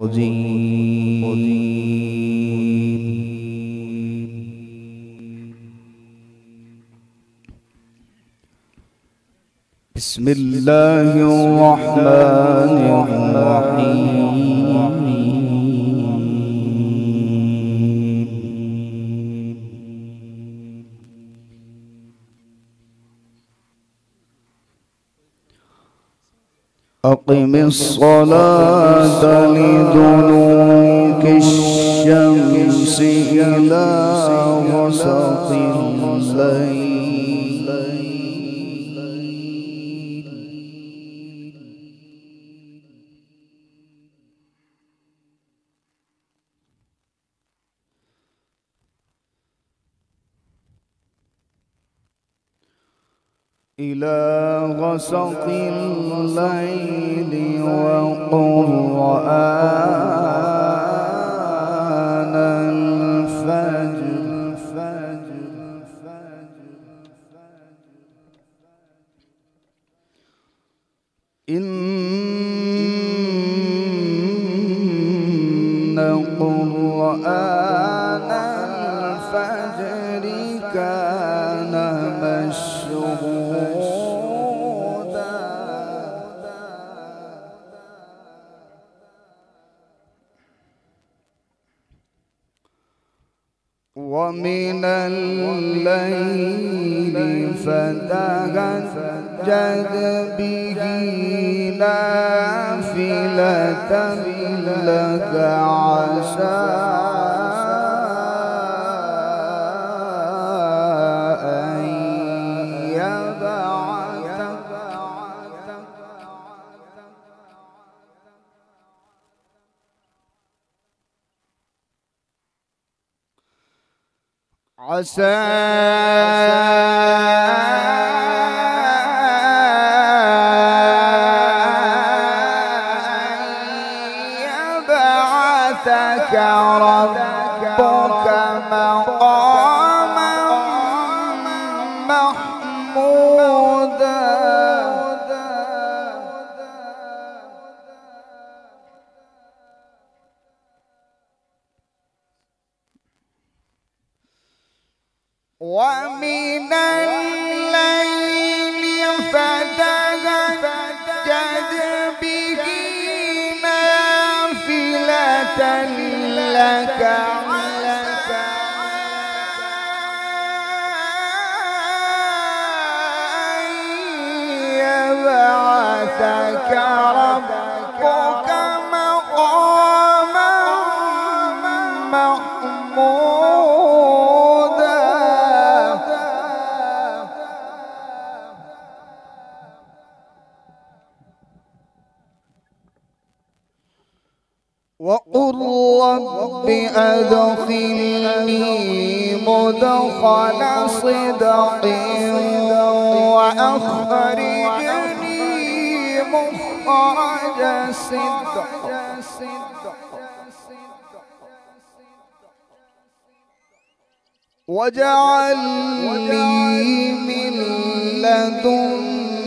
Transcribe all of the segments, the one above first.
بسم الله الرحمن الرحيم. أقم الصلاة لدلوك الشمس إلى غسق الليل. إلى غسق الليل وقرآن الفجر. إن قرآن الفجر كان مشهودا ومن الليل فتهجد به نافلة لك عسى عسى يبعثك ربك مقاما محمودا. ومن وقل رب أدخلني مدخل صدق وأخرجني مخرج صدق واجعل لي من لدنك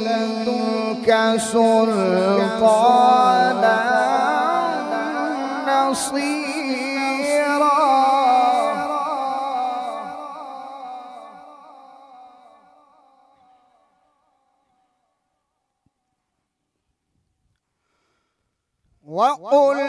سلطانا نصيرا. وقل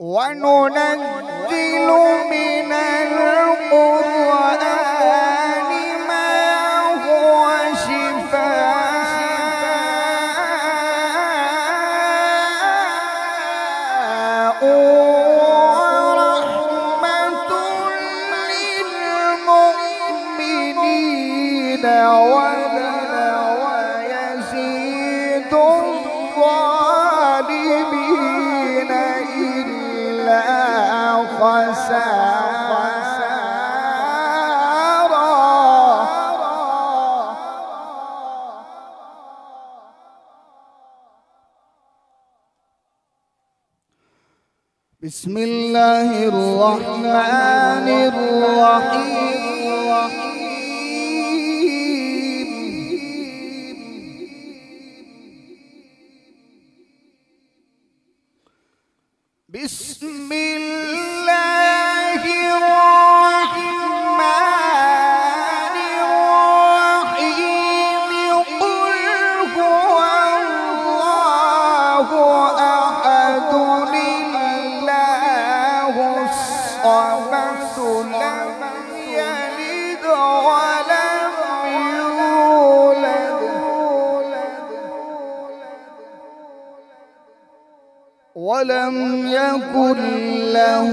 وننزل من بسم الله الرحمن الرحيم. يلد ولم يولد ولم يكن له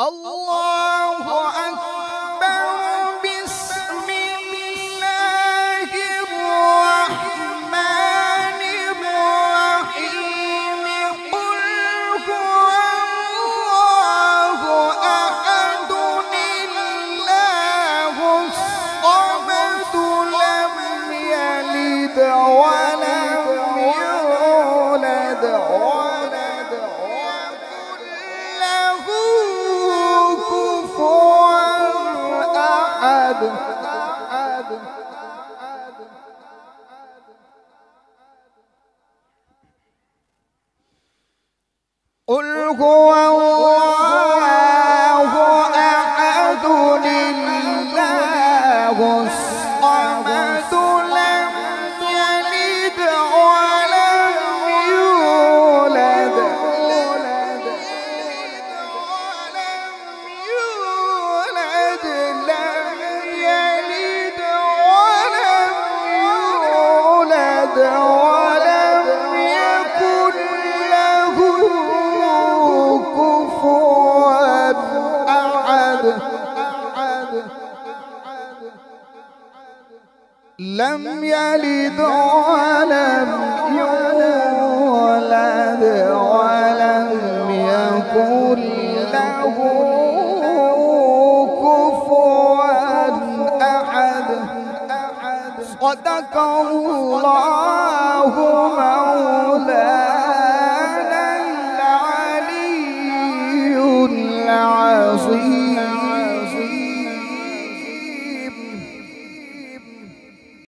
الله أحد قل هو الله أحد الله الصمد. لم يلد ولم يولد ولم يكن له كفوا أحد. صدق الله مولانا العلي العظيم.